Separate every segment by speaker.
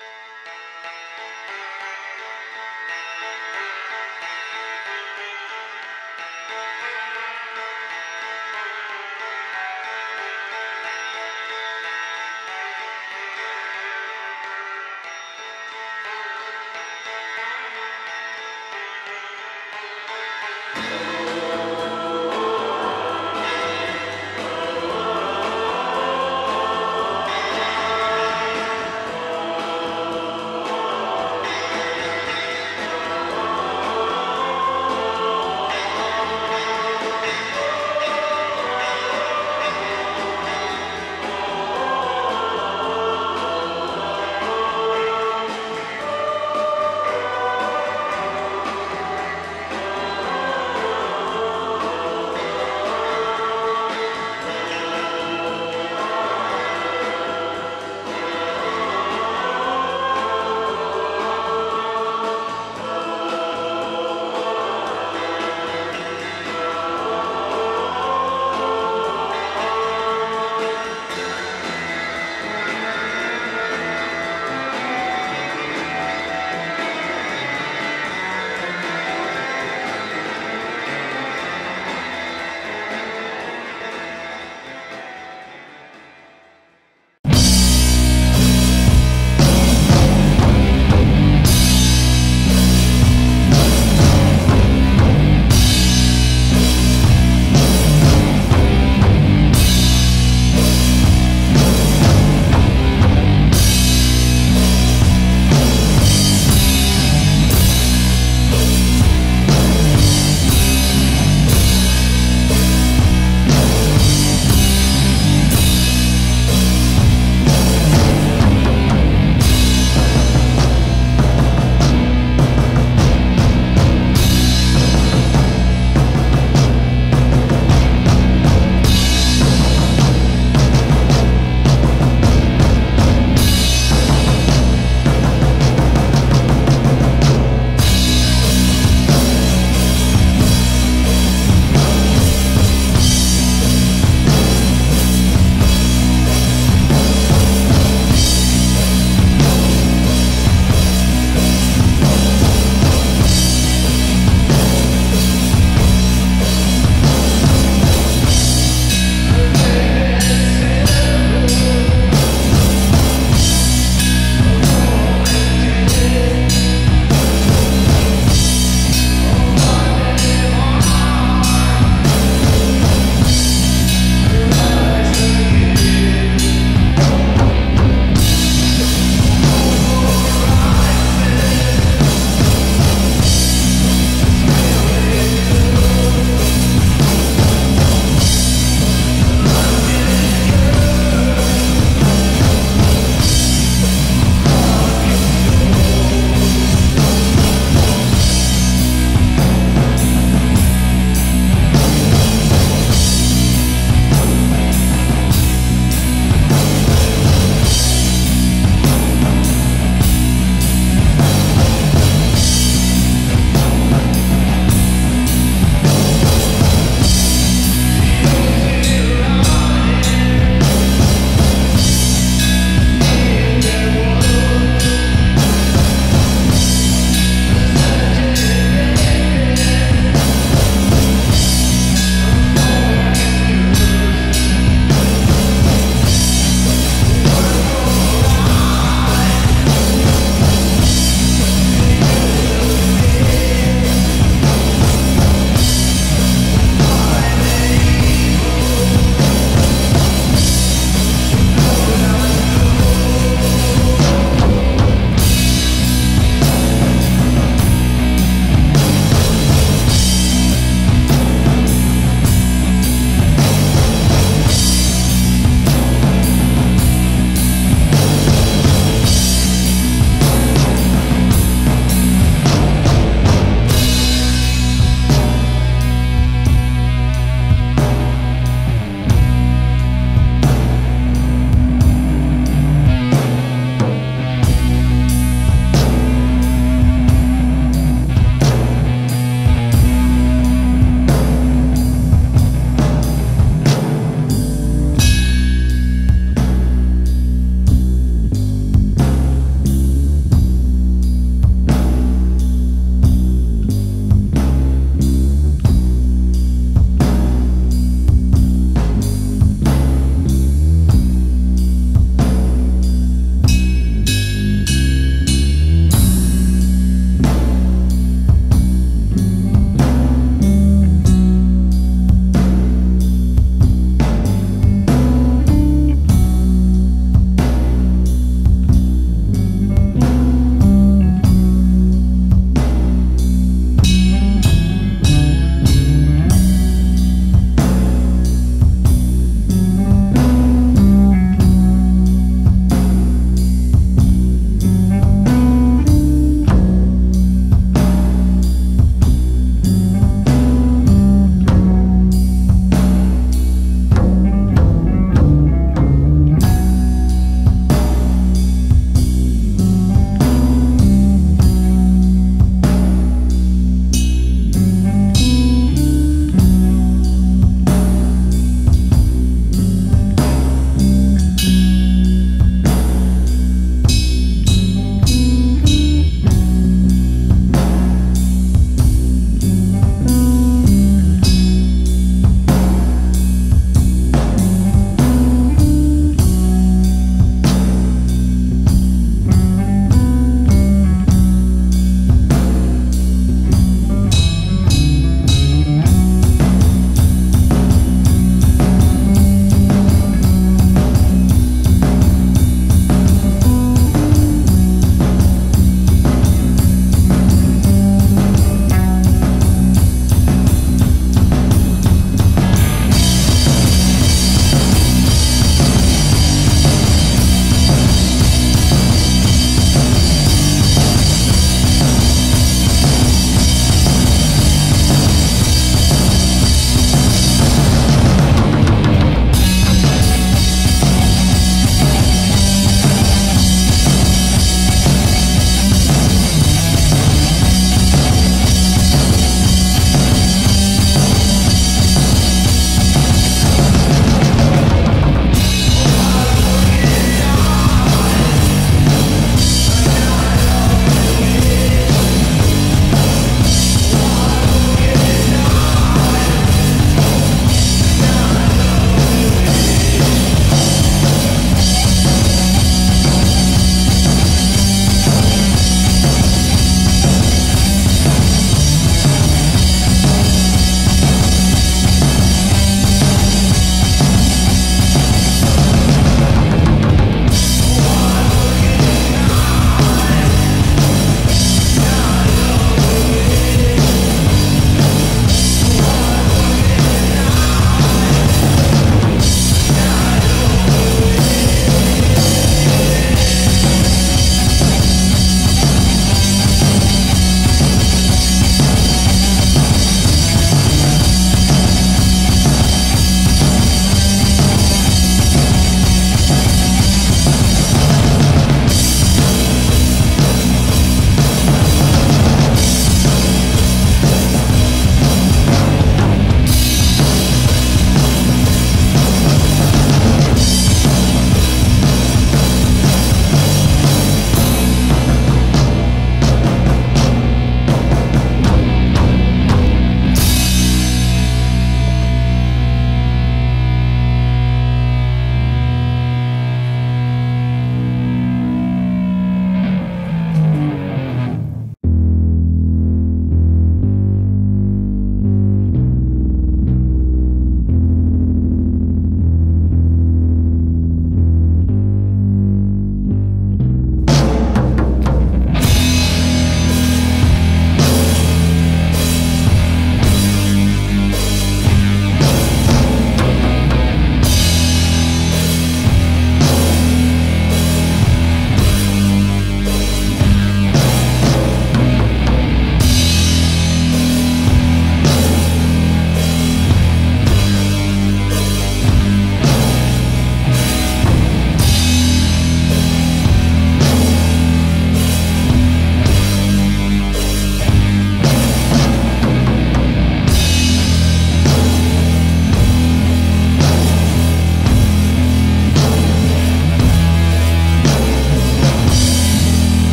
Speaker 1: Amen.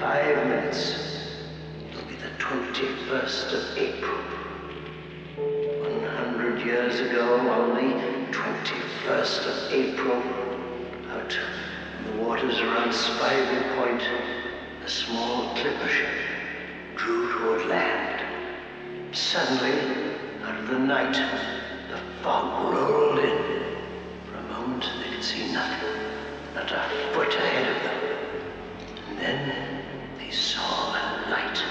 Speaker 1: Five minutes, it'll be the 21st of April. 100 years ago, on the 21st of April, out in the waters around Spivey Point, a small clipper ship drew toward land. Suddenly, out of the night, the fog rolled in. For a moment, they could see nothing, not a foot ahead of them. And then light.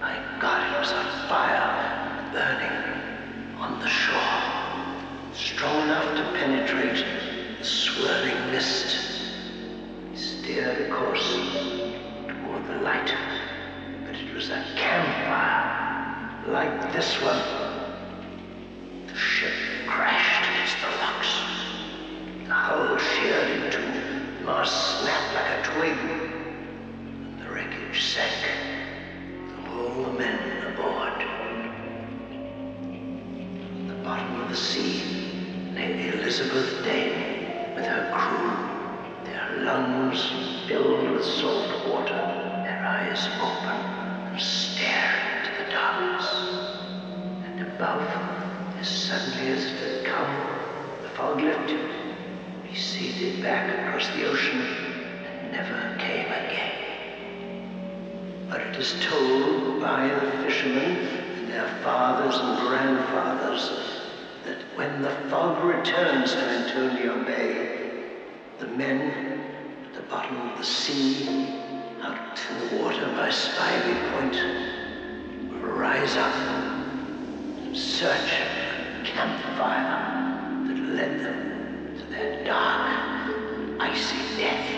Speaker 1: My God, was a fire burning on the shore, strong enough to penetrate the swirling mist. He steered course toward the light, but it was a campfire like this one. The ship crashed against the rocks. The hull sheared in two, mast snapped like a twig, back across the ocean, and never came again. But it is told by the fishermen and their fathers and grandfathers that when the fog returns to Antonio Bay, the men at the bottom of the sea, out in the water by Spivey Point, will rise up and search for campfire that led them to their dark, icy death.